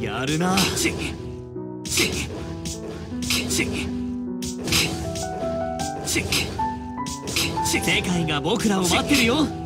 やるな。世界が僕らを待ってるよ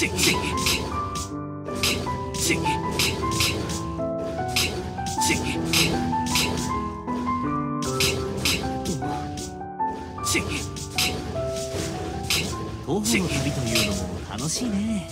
徒歩の旅というのも楽しいね。